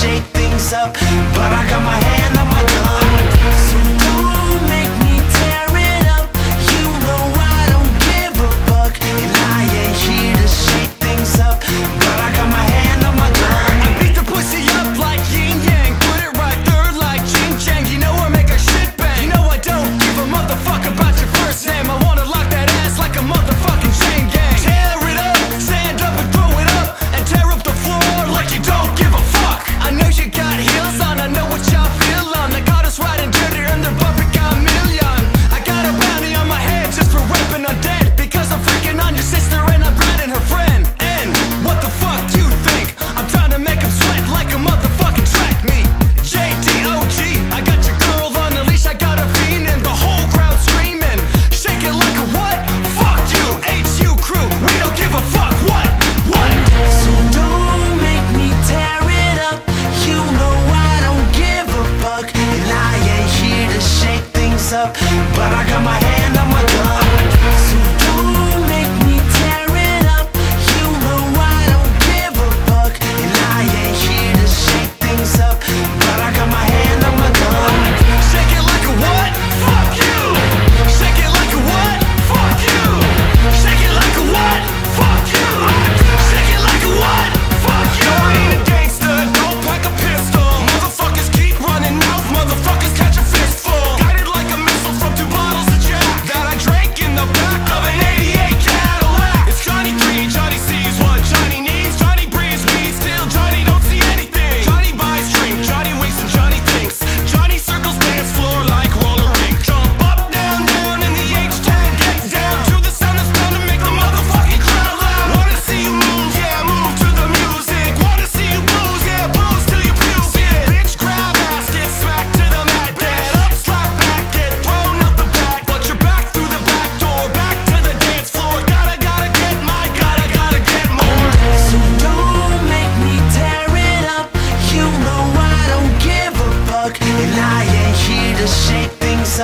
shake things up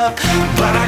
up, but I